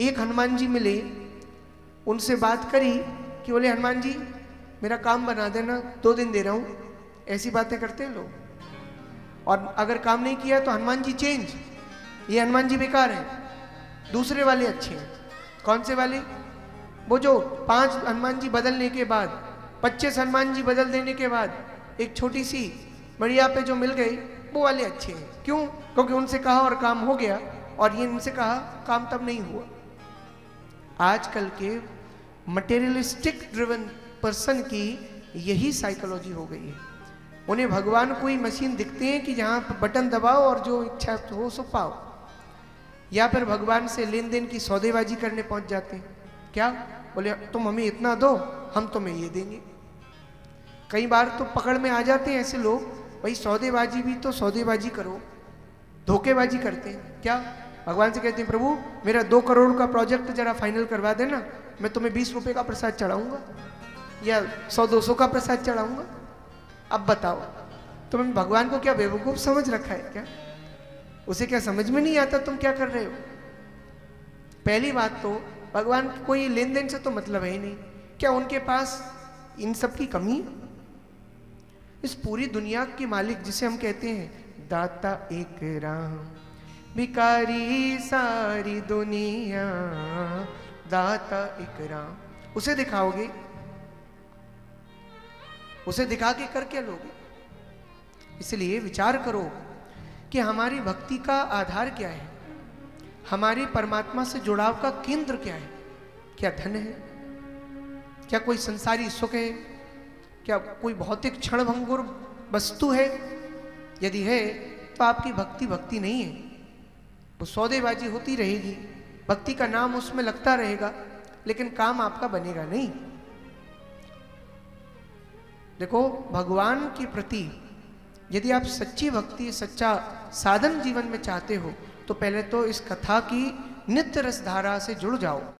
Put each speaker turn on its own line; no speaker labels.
एक हनुमान जी मिले, उनसे बात करी कि बोले, हनुमान जी, मेरा काम बना देना, दो दिन दे रहा हूँ, ऐसी बातें करते हैं लोग। और अगर काम नहीं किया तो हनुमान जी चेंज ये हनुमान जी बेकार है, दूसरे वाले अच्छे हैं। कौन से वाले? वो जो पाँच हनुमान जी बदलने के बाद, पच्चीस हनुमान जी बदल देने के बाद, एक छोटी सी बढ़िया पे जो मिल गई, वो वाले अच्छे हैं। क्यों? क्योंकि उनसे कहा और काम हो गया, और ये इनसे कहा, काम तब नहीं हुआ। आजकल के मटेरियलिस्टिक ड्रिवन पर्सन की यही साइकोलॉजी हो गई है। उन्हें भगवान कोई मशीन दिखते हैं कि जहाँ बटन दबाओ और जो इच्छा हो सो पाओ। या फिर भगवान से लेन देन की सौदेबाजी करने पहुँच जाते हैं। क्या? बोले, तुम हमें इतना दो, हम तुम्हें ये देंगे। कई बार तो पकड़ में आ जाते हैं ऐसे लोग, भाई, सौदेबाजी भी तो सौदेबाजी करो, धोखेबाजी करते हैं। क्या? भगवान से कहते हैं, प्रभु, मेरा दो करोड़ का प्रोजेक्ट जरा फाइनल करवा देना। मैं तुम्हें बीस रुपए का प्रसाद चढ़ाऊँगा या सौ, दो सौ का प्रसाद चढ़ाऊँगा। अब बताओ तुमने भगवान को क्या बेवकूफ़ समझ रखा है क्या? उसे क्या समझ में नहीं आता तुम क्या कर रहे हो? पहली बात तो भगवान कोई लेन देन से तो मतलब है ही नहीं। क्या उनके पास इन सब की कमी है? इस पूरी दुनिया के मालिक जिसे हम कहते हैं, दाता एक राम। भिकारी सारी दुनिया, दाता एक राम। उसे दिखाओगे? उसे दिखा के कर क्या लोगे? इसलिए विचार करो कि हमारी भक्ति का आधार क्या है? हमारी परमात्मा से जुड़ाव का केंद्र क्या है? क्या धन है? क्या कोई संसारी सुख है? क्या कोई भौतिक क्षण वस्तु है? यदि है तो आपकी भक्ति भक्ति नहीं है। वो सौदेबाजी होती रहेगी। भक्ति का नाम उसमें लगता रहेगा, लेकिन काम आपका बनेगा नहीं। देखो, भगवान के प्रति यदि आप सच्ची भक्ति, सच्चा साधन जीवन में चाहते हो तो पहले तो इस कथा की नित्य रसधारा से जुड़ जाओ।